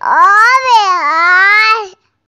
啊！